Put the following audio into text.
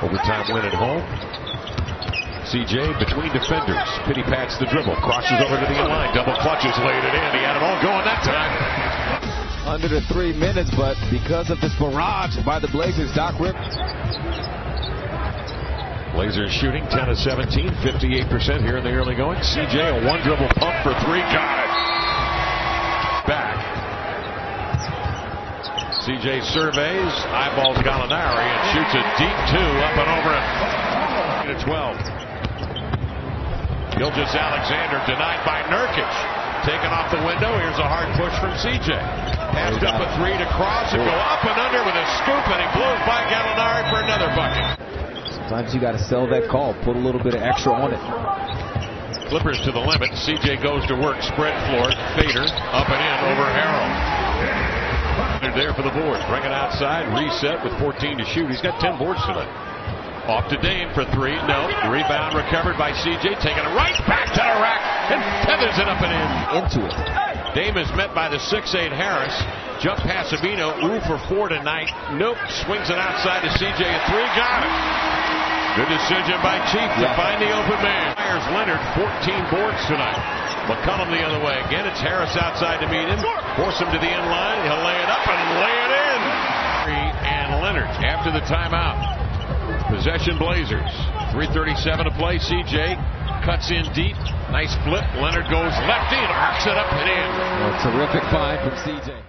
Overtime win at home. CJ between defenders. Pity pats the dribble. Crosses over to the end line. Double clutches. Laid it in. He had it all going that time. Under the three minutes, but because of this barrage by the Blazers, Doc Rivers. Blazers shooting 10 of 17, 58% here in the early going. CJ a one dribble pump for three. Got it. Back. CJ surveys, eyeballs Gallinari and shoots a deep two up and over it. To 12. Gilgeous-Alexander denied by Nurkic. Taken off the window. Here's a hard push from CJ. Passed up a three to cross and go up and under with a scoop, and he blows by Gallinari for another bucket. Sometimes you got to sell that call, put a little bit of extra on it. Clippers to the limit. CJ goes to work. Spread floor. Fader up and in over Harrell. They're there for the board. Bring it outside. Reset with 14 to shoot. He's got 10 boards tonight. Off to Dame for three. No. Rebound recovered by CJ. Taking it right back to the rack and feathers it up and in. Into it. Dame is met by the 6'8 Harris. Jump pass Sabino. Ooh for four tonight. Nope. Swings it outside to CJ at three. Got it. Good decision by Chief to find the open man. Meyers Leonard, 14 boards tonight. McCollum the other way. Again, it's Harris outside to meet him. Force him to the end line. He'll lay it up and lay it in. And Leonard after the timeout. Possession Blazers. 337 to play. CJ cuts in deep. Nice flip. Leonard goes lefty and arcs it up and in. A terrific find from CJ.